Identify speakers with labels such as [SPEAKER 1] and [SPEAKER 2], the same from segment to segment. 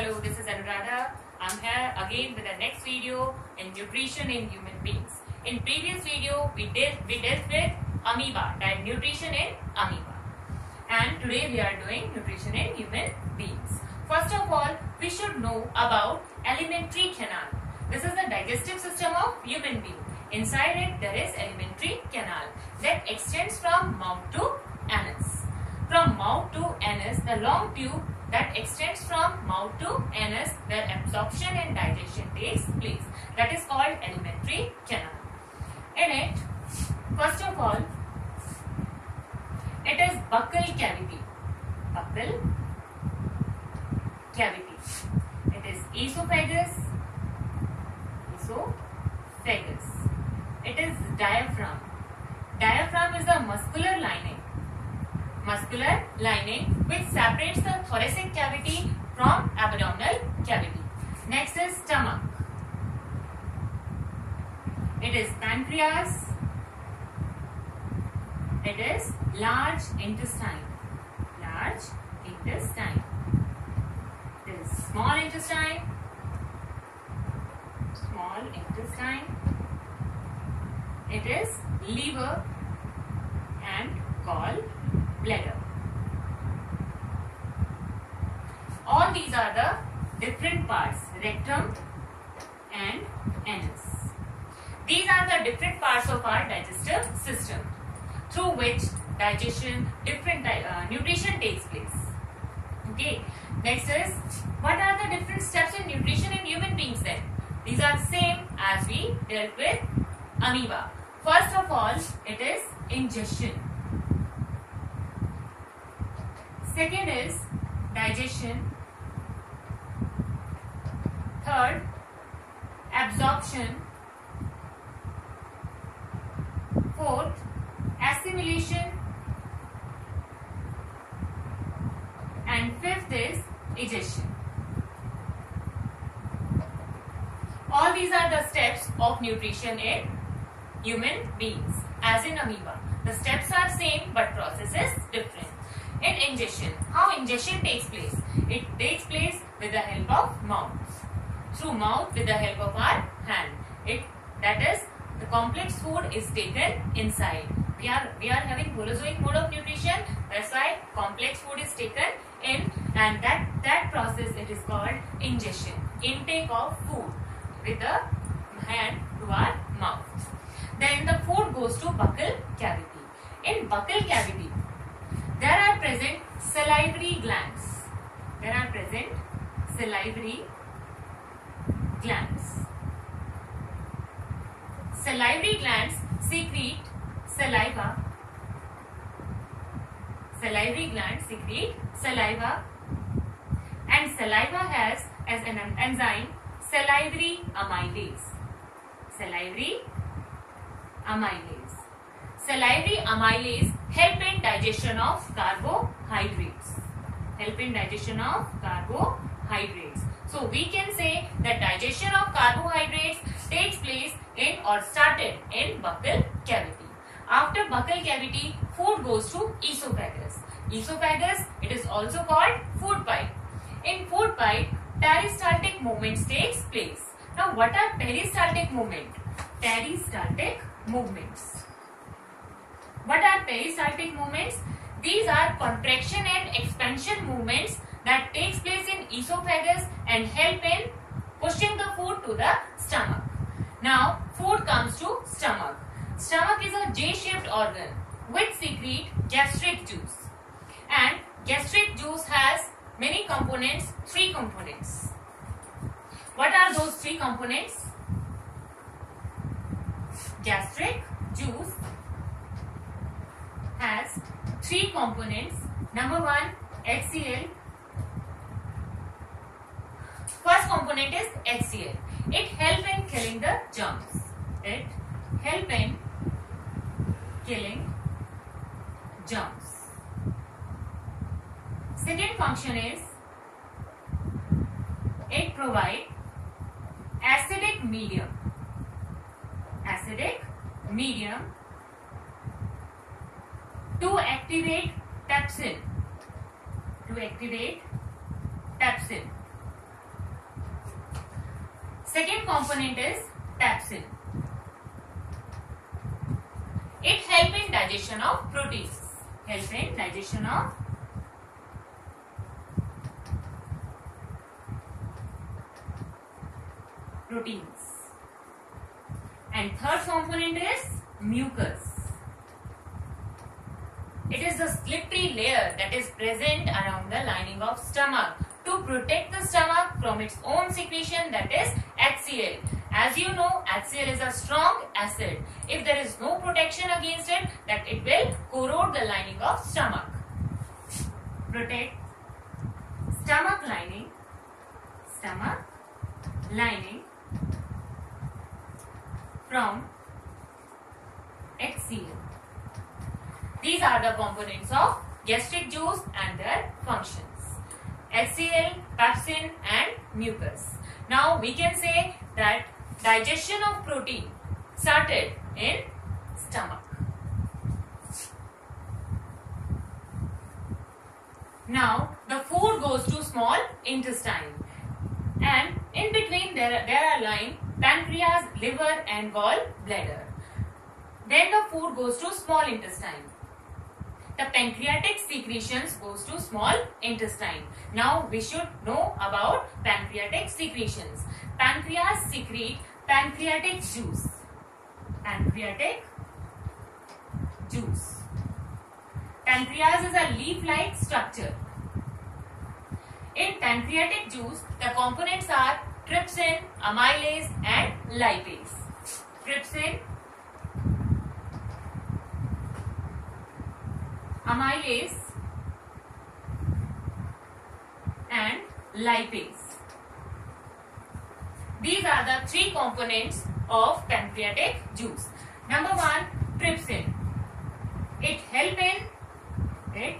[SPEAKER 1] Hello, this is Anuradha. I'm here again with the next video in nutrition in human beings. In previous video, we did we dealt with amoeba, that nutrition in amoeba. And today we are doing nutrition in human beings. First of all, we should know about alimentary canal. This is the digestive system of human being. Inside it, there is alimentary canal that extends from mouth to anus. From mouth to anus, the long tube that extends from mouth to anus where absorption and digestion takes place. That is called alimentary canal. In it, first of all, it is buccal cavity. Buccal cavity. It is esophagus. Esophagus. It is diaphragm. Diaphragm is the muscular lining muscular lining which separates the thoracic cavity from abdominal cavity. Next is stomach. It is pancreas. It is large intestine. Large intestine. It is small intestine. Small intestine. It is liver and gall bladder. All these are the different parts, rectum and anus. These are the different parts of our digestive system through which digestion, different uh, nutrition takes place. Okay. Next is, what are the different steps in nutrition in human beings then? These are same as we dealt with amoeba. First of all, it is ingestion Second is digestion. Third, absorption. Fourth, assimilation. And fifth is egestion. All these are the steps of nutrition in human beings as in amoeba. The steps are same but process is different in ingestion. How ingestion takes place? It takes place with the help of mouth. Through mouth with the help of our hand. It that is the complex food is taken inside. We are we are having holozoic mode of nutrition. That's why complex food is taken in and that that process it is called ingestion. Intake of food with the hand to our mouth. Then the food goes to buccal cavity. In buccal cavity, there are present salivary glands. There are present salivary glands. Salivary glands secrete saliva. Salivary glands secrete saliva and saliva has as an enzyme salivary amylase. Salivary amylase. Salivary amylase help in digestion of carbohydrates. Help in digestion of carbohydrates. So we can say that digestion of carbohydrates takes place in or started in buccal cavity. After buccal cavity, food goes to esophagus. Esophagus, it is also called food pipe. In food pipe, peristaltic movements takes place. Now what are peristaltic movement? Peristaltic movements. What are peristaltic movements? These are contraction and expansion movements that takes place in esophagus and help in pushing the food to the stomach. Now, food comes to stomach. Stomach is a J-shaped organ which secrete gastric juice. And gastric juice has many components, three components. What are those three components? Gastric juice has three components. Number one, HCl. First component is HCl. It helps in killing the germs. It helps in killing germs. Second function is it provides acidic medium. Acidic medium to activate pepsin. To activate pepsin. Second component is pepsin. It help in digestion of proteins. Help in digestion of proteins. And third component is mucus. It is the slippery layer that is present around the lining of stomach to protect the stomach from its own secretion that is HCl. As you know, HCl is a strong acid. If there is no protection against it, that it will corrode the lining of stomach. Protect stomach lining, stomach lining from HCl. These are the components of gastric juice and their functions. HCl, pepsin and mucus. Now we can say that digestion of protein started in stomach. Now the food goes to small intestine and in between there, there are lying pancreas, liver and gallbladder. Then the food goes to small intestine. The pancreatic secretions goes to small intestine. Now we should know about pancreatic secretions. Pancreas secrete pancreatic juice. Pancreatic juice. Pancreas is a leaf-like structure. In pancreatic juice, the components are trypsin, amylase and lipase. Trypsin, amylase and lipase. These are the three components of pancreatic juice. Number one, trypsin. It help in it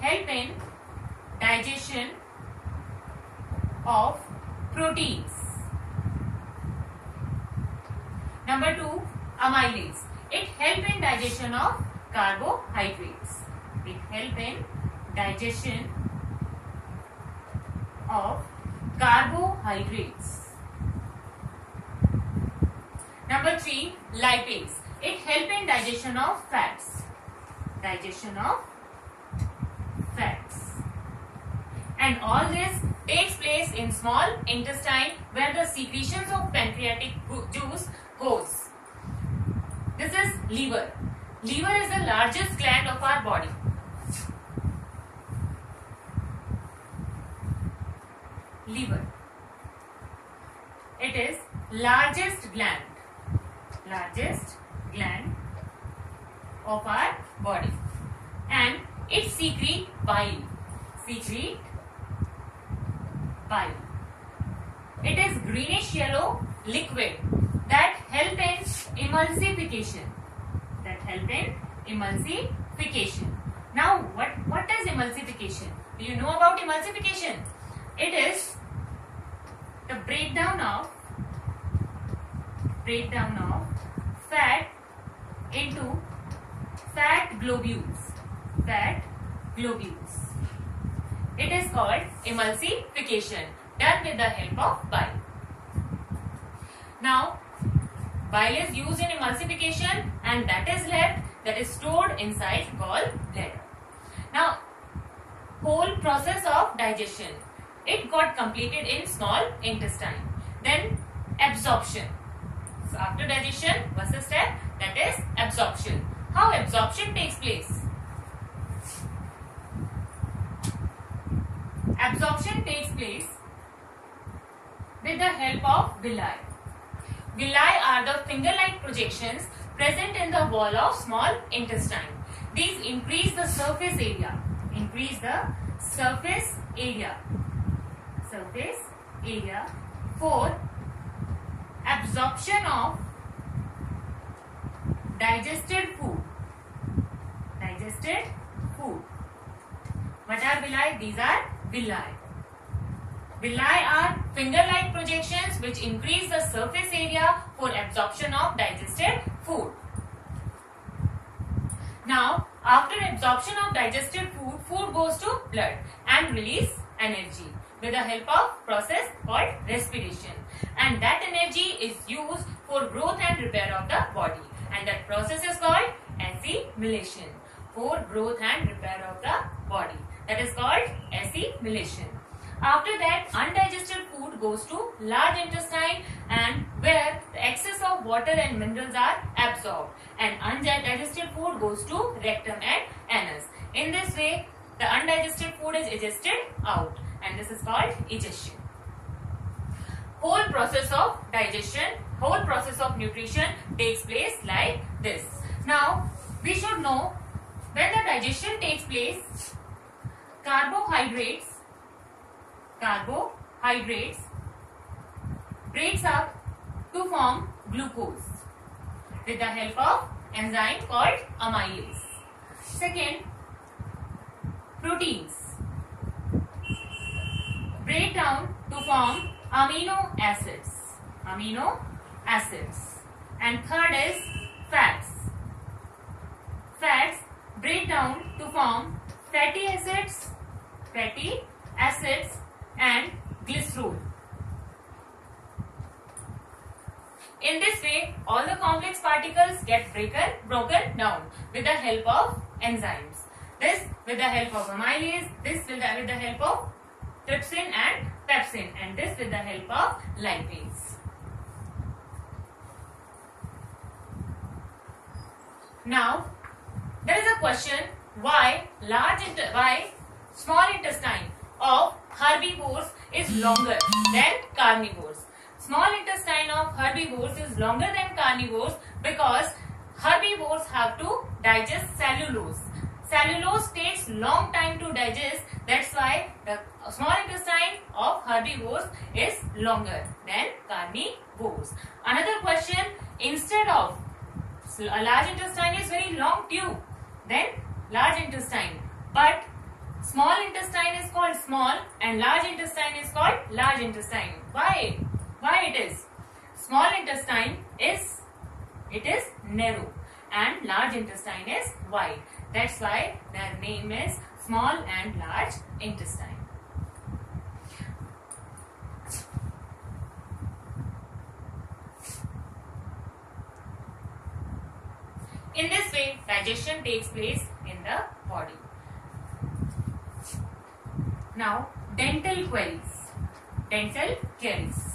[SPEAKER 1] help in digestion of proteins. Number two, amylase. It help in digestion of carbohydrates. It help in digestion of carbohydrates. Number three, lipase. It help in digestion of fats. Digestion of fats. And all this takes place in small intestine where the secretions of pancreatic juice goes. This is liver. Liver is the largest gland of our body. Liver. It is largest gland. Largest gland of our body. And it secrete bile. Secrete bile. It is greenish yellow liquid that help in emulsification. That help in emulsification. Now, what, what is emulsification? Do you know about emulsification? It is the breakdown of breakdown of fat into fat globules. Fat globules. It is called emulsification done with the help of bile. Now, bile is used in emulsification and that is left that is stored inside gallbladder. Now, whole process of digestion. It got completed in small intestine. Then absorption. So after digestion, what's the step? That is absorption. How absorption takes place? Absorption takes place with the help of villi. Villi are the finger-like projections present in the wall of small intestine. These increase the surface area. Increase the surface area. Surface area for absorption of digested food. Digested food. What are villi? These are villi. Villi are finger-like projections which increase the surface area for absorption of digested food. Now, after absorption of digested food, food goes to blood and release energy. With the help of process called respiration. And that energy is used for growth and repair of the body. And that process is called assimilation. For growth and repair of the body. That is called assimilation. After that, undigested food goes to large intestine and where the excess of water and minerals are absorbed. And undigested food goes to rectum and anus. In this way, the undigested food is digested out and this is called egestion. Whole process of digestion, whole process of nutrition takes place like this. Now, we should know when the digestion takes place, carbohydrates carbohydrates breaks up to form glucose with the help of enzyme called amylase. Second, proteins break down to form amino acids. Amino acids. And third is fats. Fats break down to form fatty acids, fatty acids and glycerol. In this way, all the complex particles get breaken, broken down with the help of enzymes. This with the help of amylase, this with the, with the help of trypsin and pepsin and this with the help of lipase. Now, there is a question why large why small intestine of herbivores is longer than carnivores. Small intestine of herbivores is longer than carnivores because herbivores have to digest cellulose. Cellulose takes long time to digest. That's why the small intestine of herbivores is longer than carnivores. Another question, instead of a large intestine is very long tube, then large intestine. But Small intestine is called small and large intestine is called large intestine. Why? Why it is? Small intestine is, it is narrow and large intestine is wide. That's why their name is small and large intestine. In this way, digestion takes place in the body. Now, dental caries. Dental caries.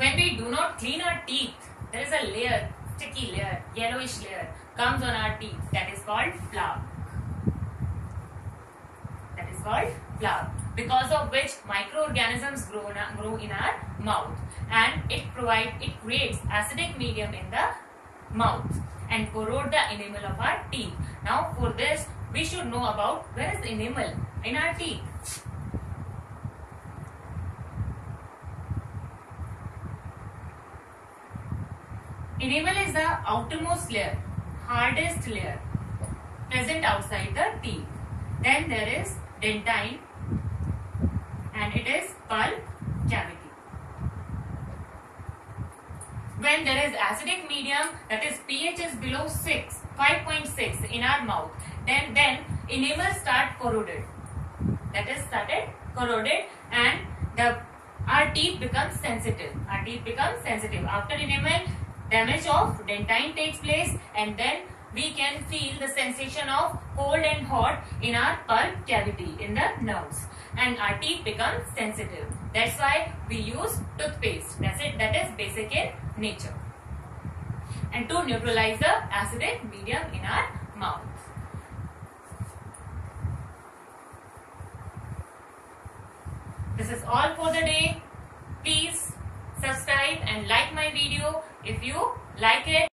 [SPEAKER 1] When we do not clean our teeth, there is a layer, sticky layer, yellowish layer comes on our teeth that is called plaque That is called plaque because of which microorganisms grow, grow in our mouth and it provide it creates acidic medium in the mouth and corrode the enamel of our teeth. Now for this we should know about where is the enamel in our teeth. Enamel is the outermost layer, hardest layer present outside the teeth. Then there is dentine and it is pulp cavity. When there is acidic medium that is pH is below 6, 5.6 in our mouth then then enamel start corroded. That is started corroded and the our teeth becomes sensitive. Our teeth become sensitive. After enamel damage of dentine takes place and then we can feel the sensation of cold and hot in our pulp cavity in the nerves and our teeth become sensitive. That's why we use toothpaste. That's it. That is basic in nature. And to neutralize the acidic medium in our mouth. This is all for the day. Please subscribe and like my video if you like it.